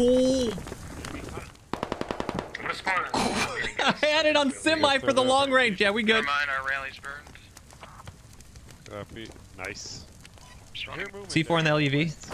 Oh, I'm gonna. I had it on semi for the long range. Yeah, we good. Mine, our rally's burned. Copy. Nice. C4 in the. LUV.